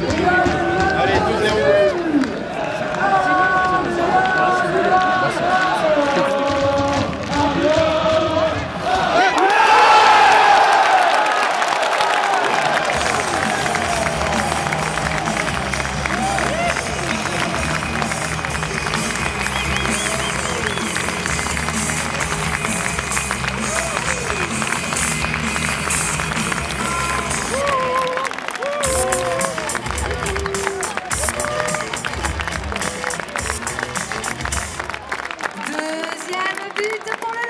Yeah. Bitte,